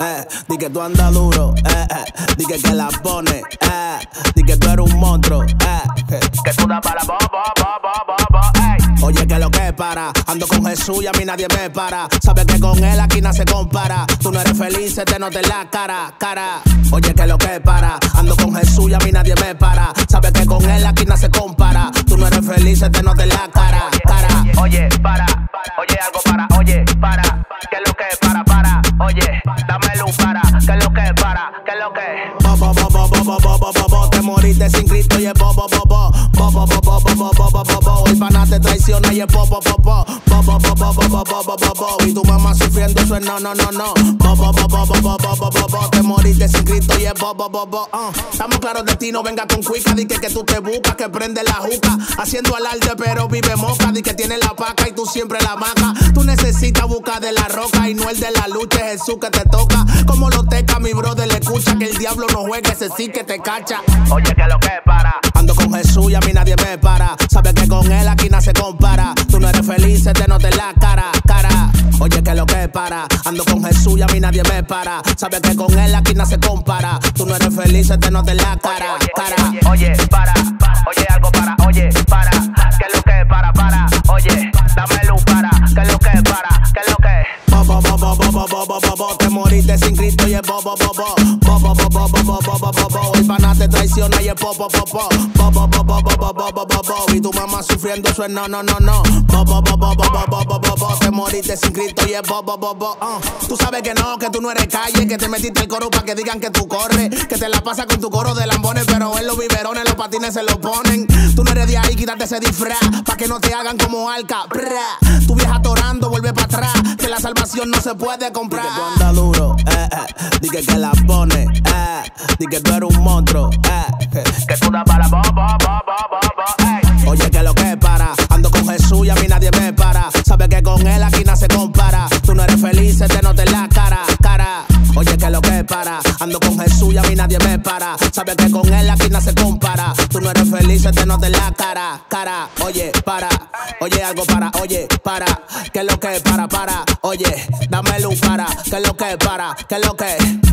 Eh, di que tú andas duro, eh, eh, di que que la pone, eh, di que tú eres un monstruo, eh, Que tú das para bo, bo, bo, bo, ey. Oye, que lo que para, ando con Jesús y a mí nadie me para. Sabes que con él aquí no se compara. Tú no eres feliz, se te nota en la cara, cara. Oye, que lo que para, ando con Jesús y a mí nadie me para. Sabes que con él aquí no se compara. Tú no eres feliz, se te nota en la cara, cara. Oye, para, oye, algo traiciona y es bo, bo, bo. Bo, bo, bo, bo, bo, bo, bo, bo, bo, bo. Y tu mamá sufriendo es no, no, no, no. Bo, bo, bo, bo, bo, bo, bo, bo, bo. Te moriste sin Cristo y es bo, bo, bo. Uh. Estamos claros de venga con cuica. Di que, que tú te buscas, que prende la juca. Haciendo alarde, pero vive moca. Di que tiene la paca y tú siempre la maca. Tú necesitas buscar de la roca y no el de la lucha. Es Jesús que te toca. Como lo teca, mi brother, le escucha que el diablo no juegue, ese sí que te cacha. Oye, ¿qué es lo que para? Con Jesús y a mí nadie me para. Sabes que con él aquí no se compara. Tú no eres feliz, se te nota en la cara, cara. Oye, que lo que para. Ando con Jesús y a mí nadie me para. Sabes que con él aquí no se compara. Tú no eres feliz, se te nota en la cara, Oye, cara. oye, oye, para, oye, algo para, oye, para, ¿qué es lo que para, para? Oye, dame luz para, ¿qué es lo que para? ¿Qué es lo que? Bo, bo, bo, bo, bo, bo, bo, bo, bo, bo. Te moriste sin Cristo y es bo, bo, bo, bo. Bo, bo, bo, bo, bo, bo, bo, te traiciona y es bo, bo, bo, bo, bo, bo, bo. Y tu mamá sufriendo es no, no, no, bo, bo, bo, bo, bo, bo. Te moriste sin Cristo y es bo, bo, bo. Uh. Tú sabes que no, que tú no eres calle, que te metiste el coro para que digan que tú corres, que te la pasas con tu coro de lambones, pero en los biberones los patines se lo ponen. Tú no eres de ahí, quítate ese disfraz, pa' que no te hagan como. Prra. Tu vieja atorando, vuelve para atrás, que la salvación no se puede comprar. Que que la pone, eh. Di que tú eres un monstruo, eh. Que tú das para bo, bo, bo, bo, bo, ey. Oye, que lo que para, ando con Jesús y a mí nadie me para. Sabes que con él aquí no se compara. Tú no eres feliz, se te nota en la cara, cara. Oye, que lo que para, ando con Jesús y a mí nadie me para. Sabes que con él aquí no se compara. Tú no eres feliz, se te nota en la cara, cara. Oye, para, oye, algo para, oye, para. Que lo que para, para. Oye, dame luz para. Que lo que para, que lo que.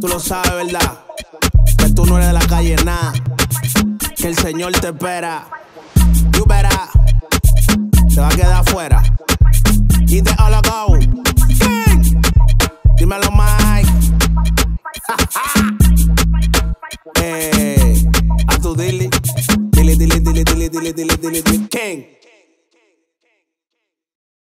Tú lo sabes, ¿verdad? Que tú no eres de la calle nada. Que el Señor te espera. Tú verás. Te va a quedar fuera. Y te all go. King. Dímelo, Mike. hey, a tu dili. Dili, dili, dili, dili, dili, dili, dili, dili. King.